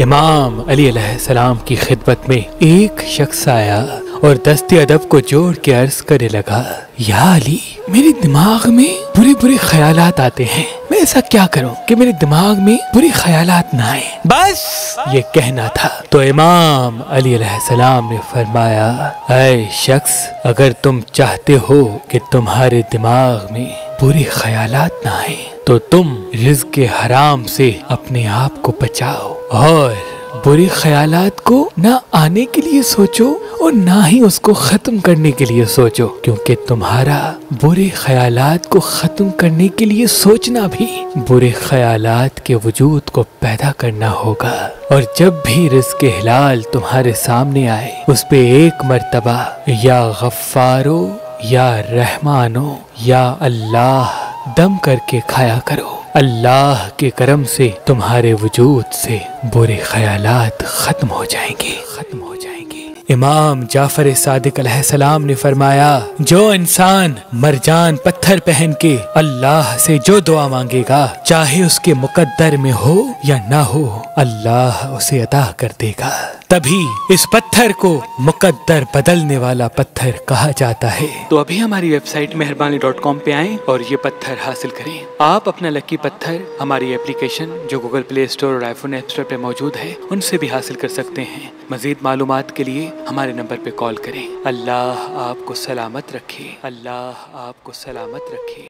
इमाम अली सलाम की खिदमत में एक शख्स आया और दस्ते अदब को जोड़ के अर्ज़ करने लगा, या अली, मेरे दिमाग में बुरे बुरे ख्याल आते हैं। मैं ऐसा क्या करूँ कि मेरे दिमाग में बुरे ख्याल ना आए? बस ये कहना था। तो इमाम अली सलाम ने फरमाया अय शख्स, अगर तुम चाहते हो कि तुम्हारे दिमाग में बुरे ख्यालात ना आए। तो तुम रिज्क हराम से अपने आप को बचाओ और बुरे ख्यालात को ना आने के लिए सोचो और ना ही उसको खत्म करने के लिए सोचो, क्योंकि तुम्हारा बुरे ख्यालात को खत्म करने के लिए सोचना भी बुरे ख्यालात के वजूद को पैदा करना होगा। और जब भी रिस्क हिलाल तुम्हारे सामने आए, उस पे एक मरतबा, या गफ्फारो या रहमानो, या अल्लाह, दम करके खाया करो। अल्लाह के करम से तुम्हारे वजूद से बुरे ख्यालात खत्म हो जाएँगे। खत्म हो जाएँगे। इमाम जाफ़र सादिक सलाम ने फरमाया, जो इंसान मरजान पत्थर पहन के अल्लाह से जो दुआ मांगेगा, चाहे उसके मुकद्दर में हो या ना हो, अल्लाह उसे अदा कर देगा। तभी इस पत्थर को मुकद्दर बदलने वाला पत्थर कहा जाता है। तो अभी हमारी वेबसाइट मेहरबानी डॉट कॉम पे आए और ये पत्थर हासिल करें। आप अपना लकी पत्थर, हमारी एप्लीकेशन जो गूगल प्ले स्टोर और आईफोन ऐप स्टोर पे मौजूद है, उनसे भी हासिल कर सकते हैं। मजीद मालूम के लिए हमारे नंबर पे कॉल करें। अल्लाह आपको सलामत रखे। अल्लाह आपको सलामत रखे।